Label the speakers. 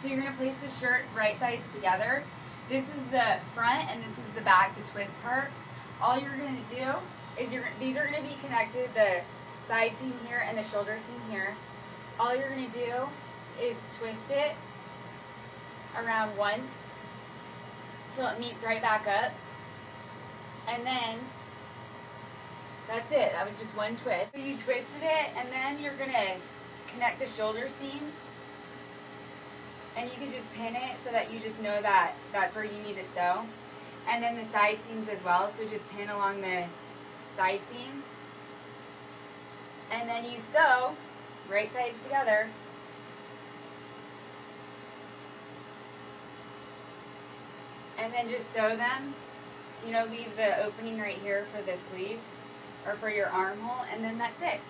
Speaker 1: So you're gonna place the shirts right sides together. This is the front and this is the back, the twist part. All you're gonna do is you're these are gonna be connected, the side seam here and the shoulder seam here. All you're gonna do is twist it around once so it meets right back up. And then that's it. That was just one twist. So you twisted it and then you're gonna connect the shoulder seam and you can just pin it so that you just know that that's where you need to sew. And then the side seams as well, so just pin along the side seam. And then you sew right sides together. And then just sew them. You know, leave the opening right here for the sleeve or for your armhole, and then that's it.